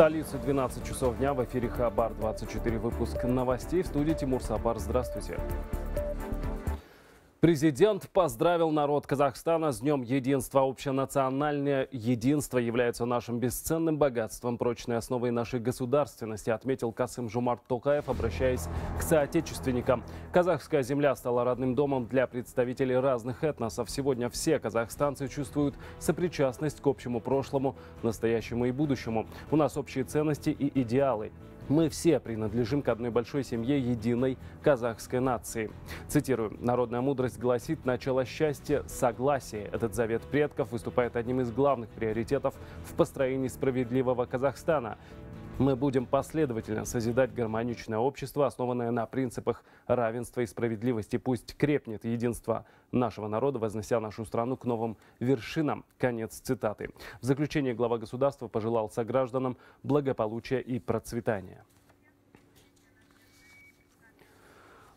столице 12 часов дня в эфире Хабар 24 выпуск новостей. В студии Тимур Сапар. Здравствуйте. Президент поздравил народ Казахстана с Днем Единства. Общенациональное единство является нашим бесценным богатством, прочной основой нашей государственности, отметил Касым Жумарт Токаев, обращаясь к соотечественникам. Казахская земля стала родным домом для представителей разных этносов. Сегодня все казахстанцы чувствуют сопричастность к общему прошлому, настоящему и будущему. У нас общие ценности и идеалы. Мы все принадлежим к одной большой семье единой казахской нации. Цитирую. Народная мудрость гласит «Начало счастья – согласие». Этот завет предков выступает одним из главных приоритетов в построении справедливого Казахстана. Мы будем последовательно созидать гармоничное общество, основанное на принципах равенства и справедливости. Пусть крепнет единство нашего народа, вознося нашу страну к новым вершинам. Конец цитаты. В заключение глава государства пожелал согражданам благополучия и процветания.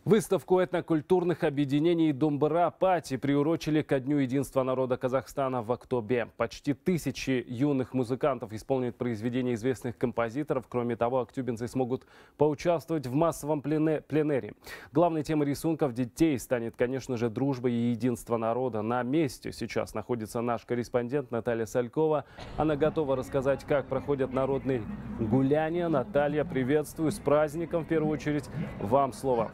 Выставку этнокультурных объединений Думбара Пати приурочили ко Дню единства народа Казахстана в октябре. Почти тысячи юных музыкантов исполнят произведения известных композиторов. Кроме того, актюбинцы смогут поучаствовать в массовом плене пленере. Главной темой рисунков детей станет, конечно же, дружба и единство народа. На месте сейчас находится наш корреспондент Наталья Салькова. Она готова рассказать, как проходят народные гуляния. Наталья, приветствую с праздником в первую очередь. Вам слово.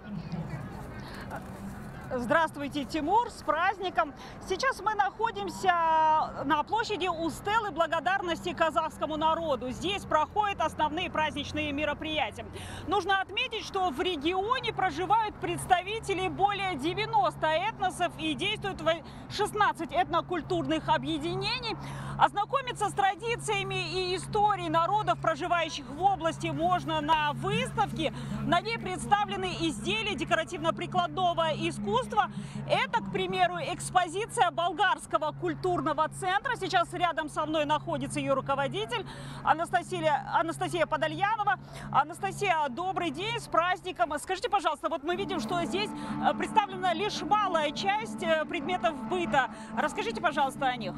Здравствуйте, Тимур, с праздником! Сейчас мы находимся на площади у Стелы благодарности казахскому народу. Здесь проходят основные праздничные мероприятия. Нужно отметить, что в регионе проживают представители более 90 этносов и действуют 16 этнокультурных объединений. Ознакомиться с традициями и историей народов, проживающих в области, можно на выставке. На ней представлены изделия декоративно-прикладного искусства. Это, к примеру, экспозиция болгарского культурного центра. Сейчас рядом со мной находится ее руководитель Анастасия, Анастасия Подальянова. Анастасия, добрый день, с праздником. Скажите, пожалуйста, вот мы видим, что здесь э, представлена лишь малая часть э, предметов быта. Расскажите, пожалуйста, о них.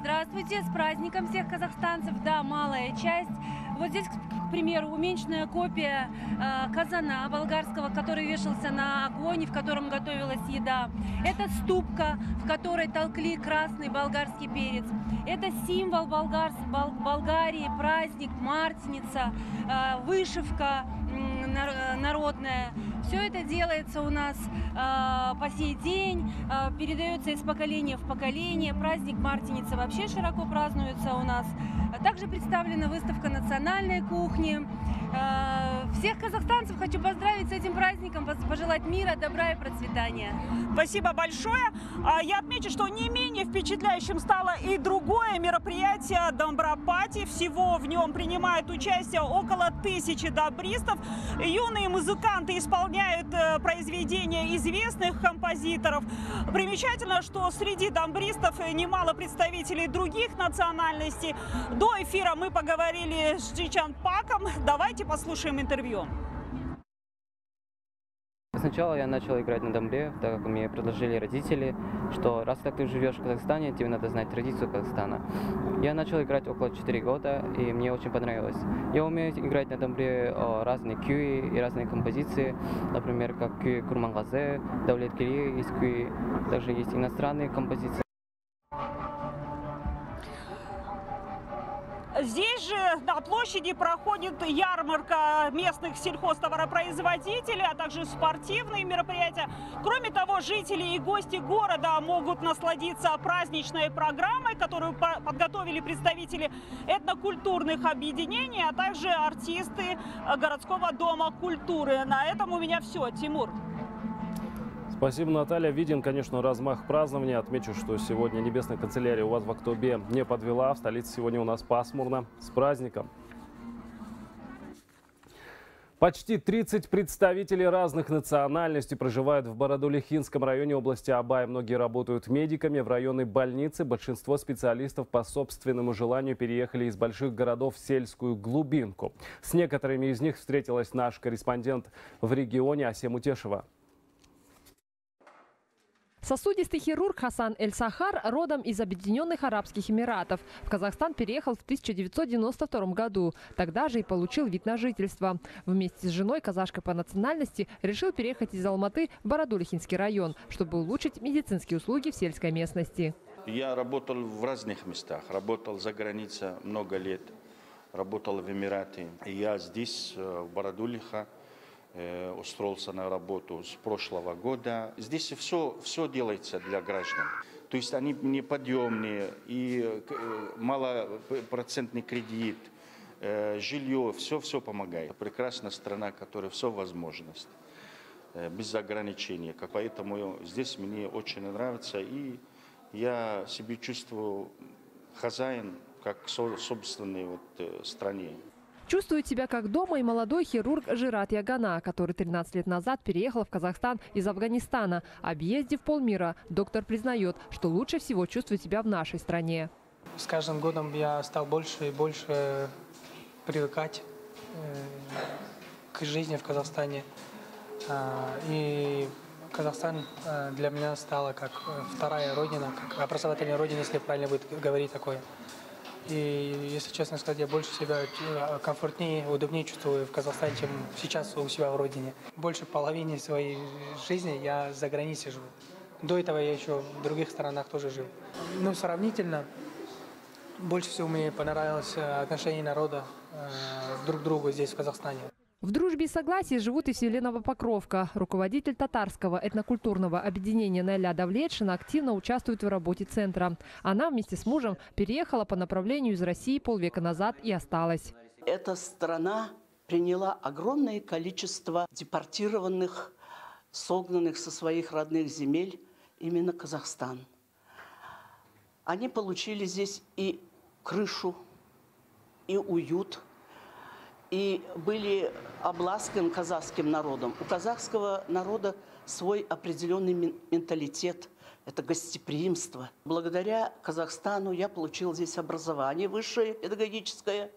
Здравствуйте, с праздником всех казахстанцев. Да, малая часть. Вот здесь, к примеру, уменьшенная копия э, казана болгарского, который вешался на огонь, в котором готовилась еда. Это ступка, в которой толкли красный болгарский перец. Это символ болгар, бол, Болгарии, праздник, мартиница, э, вышивка э, народная. Все это делается у нас э, по сей день, э, передается из поколения в поколение. Праздник Мартиницы вообще широко празднуется у нас. Также представлена выставка национальной кухни. Э, всех казахстанцев хочу поздравить с этим праздником, пожелать мира, добра и процветания. Спасибо большое. А, я отмечу, что не менее впечатляющим стало и другое мероприятие Домбропати. Всего в нем принимает участие около тысячи добристов. Юные музыканты исполняют э, произведения известных композиторов. Примечательно, что среди домбристов немало представителей других национальностей. До эфира мы поговорили с Чичан Паком. Давайте послушаем интервью. Сначала я начал играть на домбре, так как мне предложили родители, что раз так ты живешь в Казахстане, тебе надо знать традицию Казахстана. Я начал играть около 4 года, и мне очень понравилось. Я умею играть на домбре разные кюи и разные композиции, например, как кюи Курмангазе, Давлет Кири есть кюи, также есть иностранные композиции. Здесь же на площади проходит ярмарка местных сельхозтоваропроизводителей, а также спортивные мероприятия. Кроме того, жители и гости города могут насладиться праздничной программой, которую подготовили представители этнокультурных объединений, а также артисты городского дома культуры. На этом у меня все. Тимур. Спасибо, Наталья. Виден, конечно, размах празднования. Отмечу, что сегодня Небесная канцелярия у вас в Актобе не подвела. В столице сегодня у нас пасмурно. С праздником! Почти 30 представителей разных национальностей проживают в Бородулихинском районе области Абай. Многие работают медиками в районной больнице. Большинство специалистов по собственному желанию переехали из больших городов в сельскую глубинку. С некоторыми из них встретилась наш корреспондент в регионе Асем Утешева. Сосудистый хирург Хасан Эль-Сахар родом из Объединенных Арабских Эмиратов. В Казахстан переехал в 1992 году. Тогда же и получил вид на жительство. Вместе с женой, казашкой по национальности, решил переехать из Алматы в Бородулихинский район, чтобы улучшить медицинские услуги в сельской местности. Я работал в разных местах. Работал за границей много лет. Работал в Эмирате. И я здесь, э, в Бородулиха, устроился на работу с прошлого года. Здесь все, все делается для граждан. То есть они неподъемные и э, малопроцентный кредит, жилье, все-все помогает. Прекрасная страна, которая все возможность, без ограничений. Поэтому здесь мне очень нравится и я себе чувствую хозяин, как собственной вот стране. Чувствует себя как дома и молодой хирург Жират Ягана, который 13 лет назад переехал в Казахстан из Афганистана. Объездив полмира, доктор признает, что лучше всего чувствует себя в нашей стране. С каждым годом я стал больше и больше привыкать э, к жизни в Казахстане. А, и Казахстан э, для меня стала как э, вторая родина, как образовательная родина, если правильно будет говорить такое. И, если честно сказать, я больше себя э, комфортнее, удобнее чувствую в Казахстане, чем сейчас у себя в родине. Больше половины своей жизни я за границей живу. До этого я еще в других странах тоже жил. Ну, сравнительно, больше всего мне понравилось э, отношение народа э, друг к другу здесь, в Казахстане. В дружбе и согласии живут и Вселенова Покровка. Руководитель татарского этнокультурного объединения Неля Давлетшина активно участвует в работе центра. Она вместе с мужем переехала по направлению из России полвека назад и осталась. Эта страна приняла огромное количество депортированных, согнанных со своих родных земель именно Казахстан. Они получили здесь и крышу, и уют – и были обласкан казахским народом. У казахского народа свой определенный менталитет, это гостеприимство. Благодаря Казахстану я получил здесь образование высшее, педагогическое.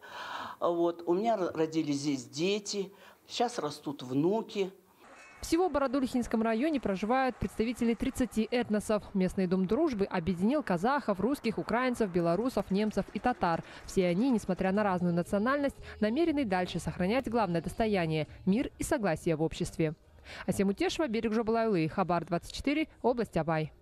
Вот. У меня родились здесь дети, сейчас растут внуки. Всего в Бородулихинском районе проживают представители 30 этносов. Местный дом дружбы объединил казахов, русских, украинцев, белорусов, немцев и татар. Все они, несмотря на разную национальность, намерены дальше сохранять главное достояние – мир и согласие в обществе. Асем Утешева, Берег Жобалайлы, Хабар 24, область Абай.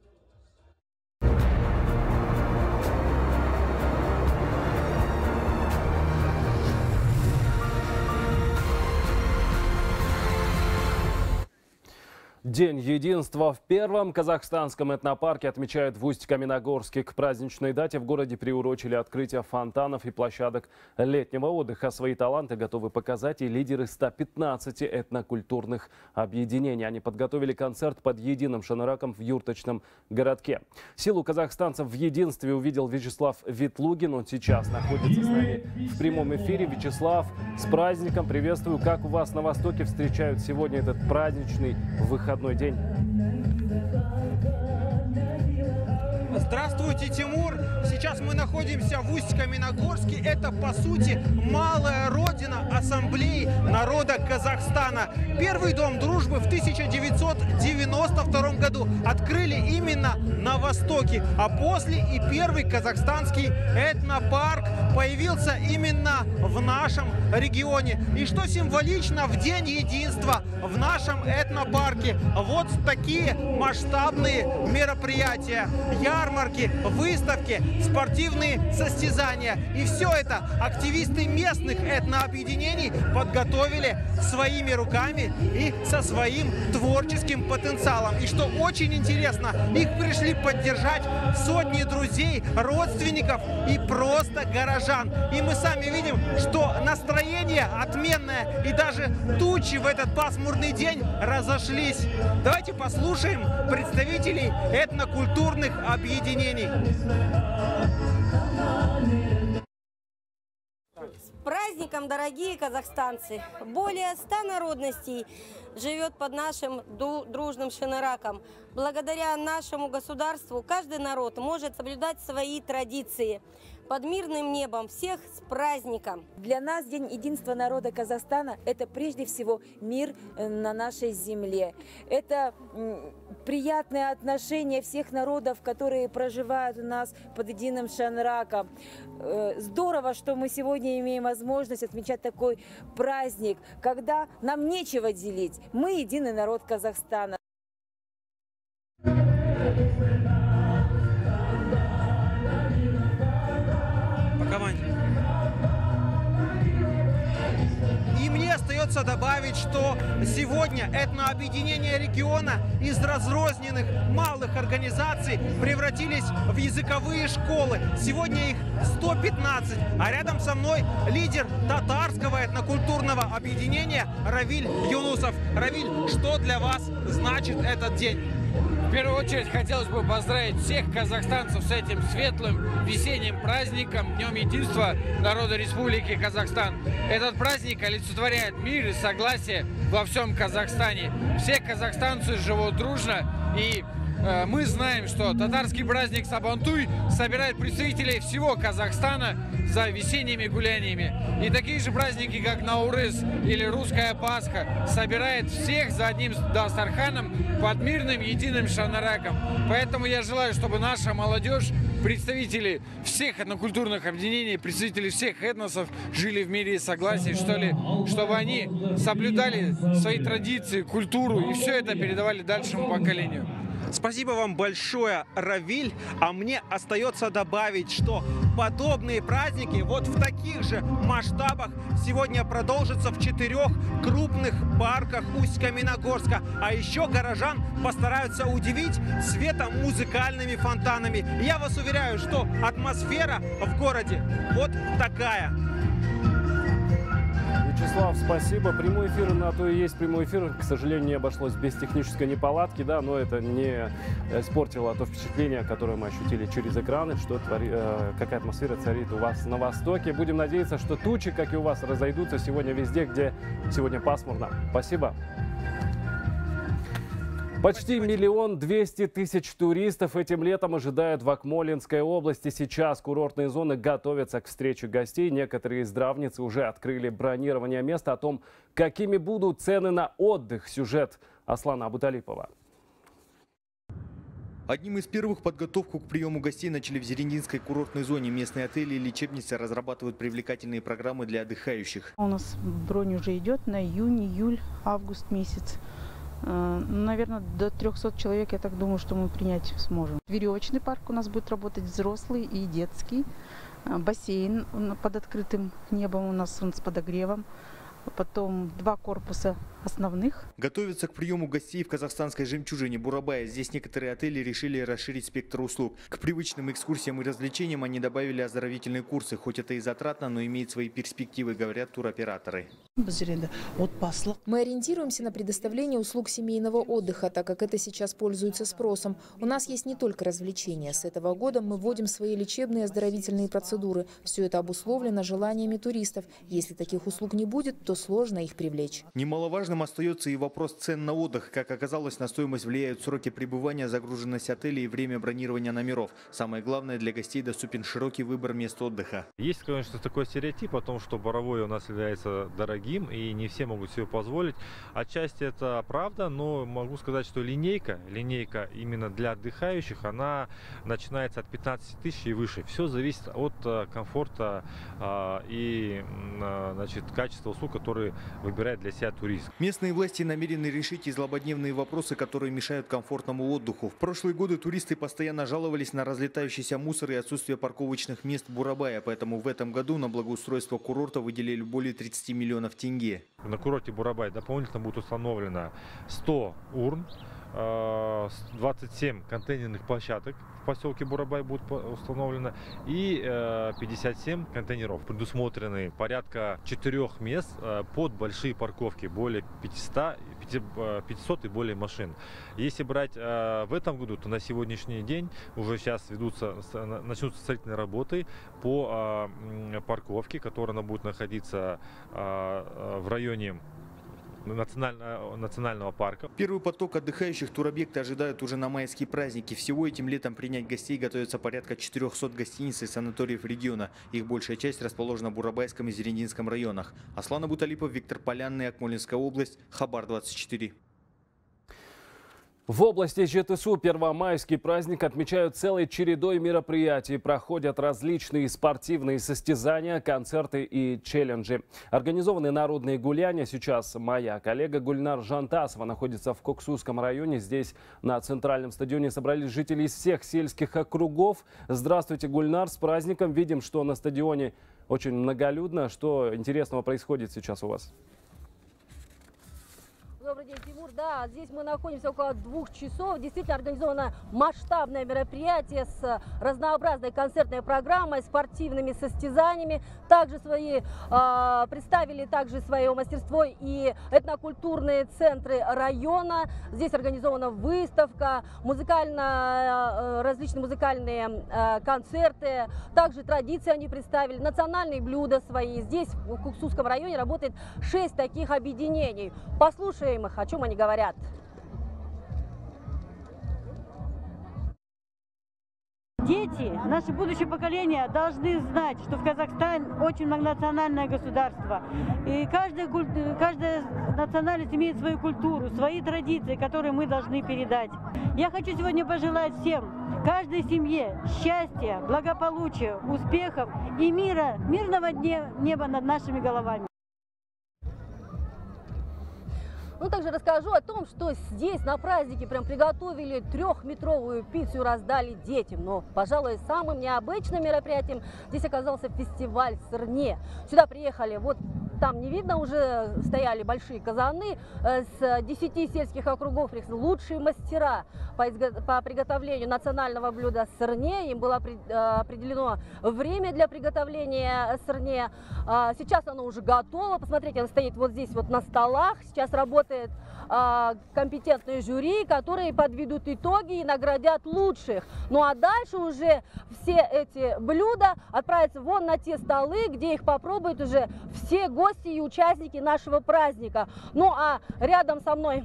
День единства в первом казахстанском этнопарке отмечают в Усть-Каменогорске. К праздничной дате в городе приурочили открытие фонтанов и площадок летнего отдыха. Свои таланты готовы показать и лидеры 115 этнокультурных объединений. Они подготовили концерт под единым шанараком в юрточном городке. Силу казахстанцев в единстве увидел Вячеслав Ветлугин. Он сейчас находится с нами в прямом эфире. Вячеслав, с праздником приветствую. Как у вас на Востоке встречают сегодня этот праздничный выход? Выходной день. Здравствуйте, Тимур! Сейчас мы находимся в Усть-Каменогорске. Это, по сути, малая родина Ассамблеи народа Казахстана. Первый дом дружбы в 1992 году открыли именно на Востоке. А после и первый казахстанский этнопарк появился именно в нашем регионе. И что символично, в День единства в нашем этнопарке вот такие масштабные мероприятия. Ярмарки, выставки, спортивные состязания. И все это активисты местных этнообъединений подготовили своими руками и со своим творческим потенциалом. И что очень интересно, их пришли поддержать сотни друзей, родственников и просто горожан. И мы сами видим, что настроение отменное и даже тучи в этот пасмурный день разошлись. Давайте послушаем представителей этнокультурных объединений. С праздником, дорогие казахстанцы! Более ста народностей живет под нашим дружным шинераком. Благодаря нашему государству каждый народ может соблюдать свои традиции. Под мирным небом. Всех с праздником! Для нас День единства народа Казахстана – это прежде всего мир э, на нашей земле. Это приятное отношение всех народов, которые проживают у нас под единым шанраком. Э, здорово, что мы сегодня имеем возможность отмечать такой праздник, когда нам нечего делить. Мы единый народ Казахстана. Остается добавить, что сегодня этнообъединение региона из разрозненных малых организаций превратились в языковые школы. Сегодня их 115, а рядом со мной лидер татарского этнокультурного объединения Равиль Юнусов. Равиль, что для вас значит этот день? В первую очередь хотелось бы поздравить всех казахстанцев с этим светлым весенним праздником, Днем Единства народа Республики Казахстан. Этот праздник олицетворяет мир и согласие во всем Казахстане. Все казахстанцы живут дружно и мы знаем, что татарский праздник Сабантуй собирает представителей всего Казахстана за весенними гуляниями. И такие же праздники, как Наурыз или Русская Пасха, собирает всех за одним Дастарханом под мирным единым шанараком. Поэтому я желаю, чтобы наша молодежь, представители всех этнокультурных объединений, представители всех этносов жили в мире и согласии, что ли, чтобы они соблюдали свои традиции, культуру и все это передавали дальшему поколению. Спасибо вам большое, Равиль. А мне остается добавить, что подобные праздники вот в таких же масштабах сегодня продолжатся в четырех крупных парках Усть-Каменогорска. А еще горожан постараются удивить светом музыкальными фонтанами. Я вас уверяю, что атмосфера в городе вот такая. Вячеслав, спасибо. Прямой эфир на то и есть прямой эфир. К сожалению, не обошлось без технической неполадки, да, но это не испортило то впечатление, которое мы ощутили через экраны, что твори, э, какая атмосфера царит у вас на Востоке. Будем надеяться, что тучи, как и у вас, разойдутся сегодня везде, где сегодня пасмурно. Спасибо. Почти миллион двести тысяч туристов этим летом ожидают в Акмолинской области. Сейчас курортные зоны готовятся к встрече гостей. Некоторые здравницы уже открыли бронирование места. О том, какими будут цены на отдых. Сюжет Аслана Абуталипова. Одним из первых подготовку к приему гостей начали в Зерендинской курортной зоне. Местные отели и лечебницы разрабатывают привлекательные программы для отдыхающих. У нас бронь уже идет на июнь, июль, август месяц. Э, наверное, до 300 человек, я так думаю, что мы принять сможем. Веревочный парк у нас будет работать взрослый и детский. Э, бассейн под открытым небом у нас он с подогревом. Потом два корпуса основных. Готовятся к приему гостей в казахстанской жемчужине Бурабая. Здесь некоторые отели решили расширить спектр услуг. К привычным экскурсиям и развлечениям они добавили оздоровительные курсы. Хоть это и затратно, но имеет свои перспективы, говорят туроператоры. Мы ориентируемся на предоставление услуг семейного отдыха, так как это сейчас пользуется спросом. У нас есть не только развлечения. С этого года мы вводим свои лечебные и оздоровительные процедуры. Все это обусловлено желаниями туристов. Если таких услуг не будет, то сложно их привлечь. Немаловажно Важным остается и вопрос цен на отдых. Как оказалось, на стоимость влияют сроки пребывания, загруженность отелей и время бронирования номеров. Самое главное, для гостей доступен широкий выбор мест отдыха. Есть, конечно, такой стереотип о том, что Боровой у нас является дорогим и не все могут себе позволить. Отчасти это правда, но могу сказать, что линейка, линейка именно для отдыхающих, она начинается от 15 тысяч и выше. Все зависит от э, комфорта а, и а, значит, качества услуг, которые выбирает для себя турист. Местные власти намерены решить и злободневные вопросы, которые мешают комфортному отдыху. В прошлые годы туристы постоянно жаловались на разлетающийся мусор и отсутствие парковочных мест Бурабая, поэтому в этом году на благоустройство курорта выделили более 30 миллионов тенге. На курорте Бурабай дополнительно будет установлено 100 урн, 27 э, контейнерных площадок в поселке Бурабай будет установлено и 57 э, контейнеров. Предусмотрены порядка 4 мест э, под большие парковки, более 500, 500 и более машин. Если брать в этом году, то на сегодняшний день уже сейчас ведутся, начнутся строительные работы по парковке, которая будет находиться в районе национального, национального парка. Первый поток отдыхающих туробъекты ожидают уже на майские праздники. Всего этим летом принять гостей готовятся порядка 400 гостиниц и санаториев региона. Их большая часть расположена в Бурабайском и Зерендинском районах. Аслан Абуталипов, Виктор Полянный, Акмолинская область, Хабар 24. В области ЖТСУ первомайский праздник отмечают целой чередой мероприятий. Проходят различные спортивные состязания, концерты и челленджи. Организованы народные гуляния. Сейчас моя коллега Гульнар Жантасова находится в Коксусском районе. Здесь на центральном стадионе собрались жители из всех сельских округов. Здравствуйте, Гульнар, с праздником. Видим, что на стадионе очень многолюдно. Что интересного происходит сейчас у вас? Добрый день, Тимур. Да, здесь мы находимся около двух часов. Действительно организовано масштабное мероприятие с разнообразной концертной программой, спортивными состязаниями. Также свои, э, представили также свое мастерство и этнокультурные центры района. Здесь организована выставка, музыкально, э, различные музыкальные э, концерты. Также традиции они представили, национальные блюда свои. Здесь в Куксусском районе работает шесть таких объединений. Послушаем их, о чем они говорят. Дети, наше будущее поколение должны знать, что в Казахстан очень многонациональное государство. И каждая, каждая национальность имеет свою культуру, свои традиции, которые мы должны передать. Я хочу сегодня пожелать всем, каждой семье счастья, благополучия, успехов и мира, мирного неба над нашими головами. Ну, также расскажу о том, что здесь на празднике прям приготовили трехметровую пиццу раздали детям. Но, пожалуй, самым необычным мероприятием здесь оказался фестиваль Сырне. Сюда приехали вот там не видно, уже стояли большие казаны э, с 10 сельских округов, лучшие мастера по, по приготовлению национального блюда сырне. Им было э, определено время для приготовления сырне. А, сейчас оно уже готово. Посмотрите, оно стоит вот здесь вот на столах. Сейчас работает а, компетентные жюри, которые подведут итоги и наградят лучших. Ну а дальше уже все эти блюда отправятся вон на те столы, где их попробуют уже все гости и участники нашего праздника. Ну а рядом со мной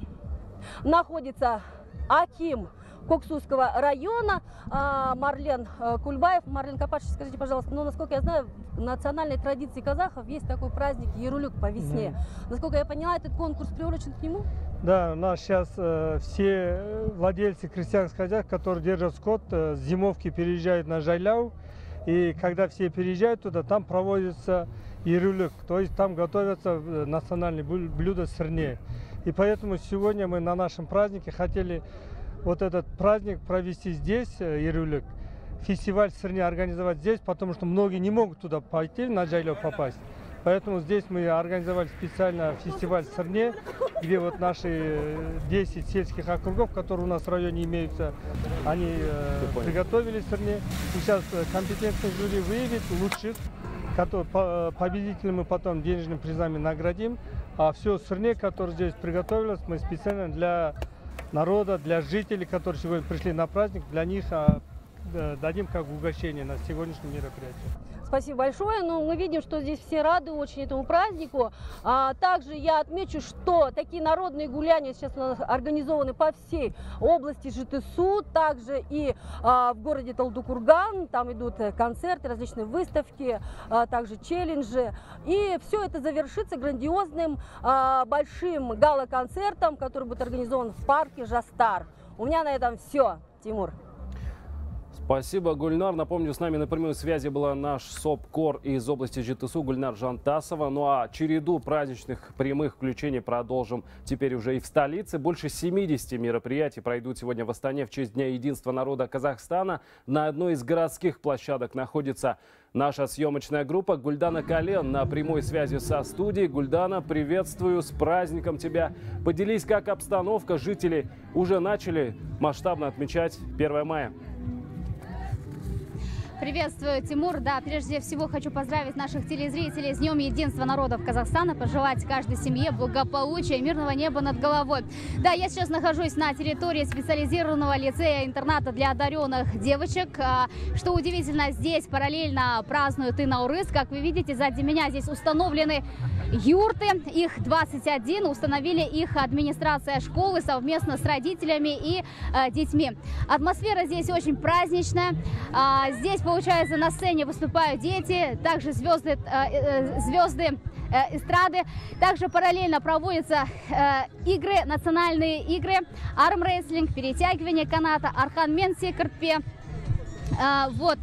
находится Аким Коксусского района. А, Марлен э, Кульбаев. Марлен Капашевич, скажите, пожалуйста, ну, насколько я знаю, в национальной традиции казахов есть такой праздник Ерулюк по весне. Да. Насколько я поняла, этот конкурс приурочен к нему? Да, у нас сейчас э, все владельцы крестьянских хозяйств, которые держат скот, э, с зимовки переезжают на Жайляу. И когда все переезжают туда, там проводится Ерулюк, то есть там готовятся э, национальные блюда сырнее. И поэтому сегодня мы на нашем празднике хотели вот этот праздник провести здесь, э, фестиваль сырни организовать здесь, потому что многие не могут туда пойти, на Джайлев попасть. Поэтому здесь мы организовали специально фестиваль сырне, где вот наши 10 э, сельских округов, которые у нас в районе имеются, они э, приготовили сырне. И сейчас э, компетентные жюри выявит лучших, которые, победителей мы потом денежным призами наградим. А все сырне, которое здесь приготовилось, мы специально для народа, для жителей, которые сегодня пришли на праздник, для них а, дадим как угощение на сегодняшнем мероприятии. Спасибо большое. Ну, мы видим, что здесь все рады очень этому празднику. А, также я отмечу, что такие народные гуляния сейчас у нас организованы по всей области ЖТСУ, также и а, в городе Талдукурган. Там идут э, концерты, различные выставки, а, также челленджи. И все это завершится грандиозным а, большим гала-концертом, который будет организован в парке Жастар. У меня на этом все. Тимур. Спасибо, Гульнар. Напомню, с нами на прямой связи была наш СОПКОР из области ЖТСУ Гульнар Жантасова. Ну а череду праздничных прямых включений продолжим теперь уже и в столице. Больше 70 мероприятий пройдут сегодня в Астане в честь Дня единства народа Казахстана. На одной из городских площадок находится наша съемочная группа Гульдана Кален на прямой связи со студией. Гульдана, приветствую, с праздником тебя. Поделись, как обстановка. Жители уже начали масштабно отмечать 1 мая. Приветствую, Тимур. Да, прежде всего хочу поздравить наших телезрителей с Днем Единства народов Казахстана, пожелать каждой семье благополучия мирного неба над головой. Да, я сейчас нахожусь на территории специализированного лицея-интерната для одаренных девочек. А, что удивительно, здесь параллельно празднуют и Наурыз. Как вы видите, сзади меня здесь установлены юрты, их 21, установили их администрация школы совместно с родителями и э, детьми. Атмосфера здесь очень праздничная. А, здесь, получается, на сцене выступают дети, также звезды, э, э, звезды э, эстрады. Также параллельно проводятся э, игры, национальные игры, армрестлинг, перетягивание каната, архан-мен секретпе. Э, вот.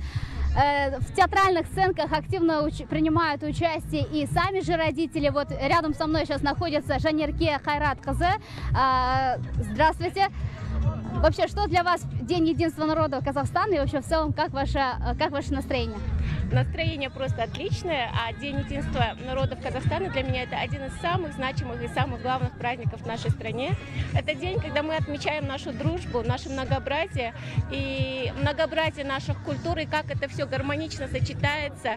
Э, в театральных сценках активно уч принимают участие и сами же родители. Вот рядом со мной сейчас находится Жанерке Хайрат Казе. Э, здравствуйте. Вообще, что для вас День единства народа Казахстана и вообще в целом, как ваше, как ваше настроение? Настроение просто отличное, а День единства народов Казахстана для меня это один из самых значимых и самых главных праздников в нашей стране. Это день, когда мы отмечаем нашу дружбу, наше многообразие и многообразие наших культур и как это все гармонично сочетается.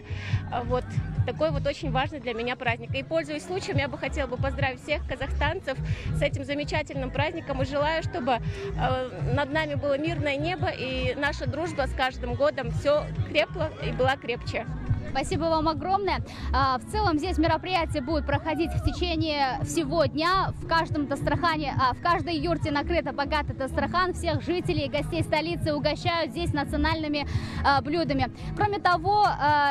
Вот такой вот очень важный для меня праздник. И пользуясь случаем, я бы хотела бы поздравить всех казахстанцев с этим замечательным праздником и желаю, чтобы э, над нами было мирное небо и наша дружба с каждым годом все крепла и была крепче. Спасибо вам огромное. А, в целом здесь мероприятие будет проходить в течение всего дня. В каждом Дастрахане, а, в каждой юрте накрыто богатый Дастрахан. Всех жителей и гостей столицы угощают здесь национальными а, блюдами. Кроме того,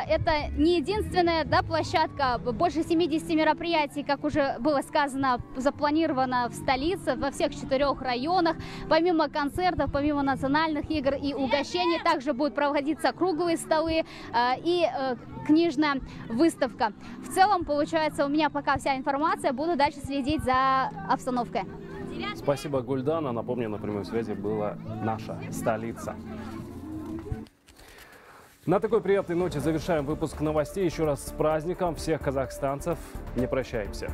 это не единственная да, площадка. Больше 70 мероприятий, как уже было сказано, запланировано в столице, во всех четырех районах. Помимо концертов, помимо национальных игр и угощений, также будут проводиться круглые столы и э, книжная выставка. В целом, получается, у меня пока вся информация. Буду дальше следить за обстановкой. Спасибо, Гульдана. Напомню, на прямой связи была наша столица. На такой приятной ноте завершаем выпуск новостей. Еще раз с праздником всех казахстанцев. Не прощаемся.